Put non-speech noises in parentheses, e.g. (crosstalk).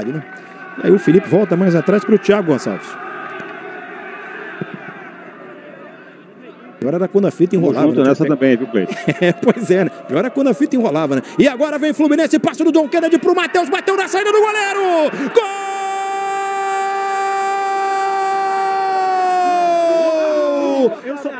Né? Aí o Felipe volta mais atrás para o Thiago Gonçalves. Agora era quando a fita enrolava. Junto né? nessa também, viu, Cleiton? (laughs) é, pois é, né? Pior quando a fita enrolava, né? E agora vem Fluminense, passo do Dom Kennedy pro Matheus, bateu na saída do goleiro! Gol! Eu só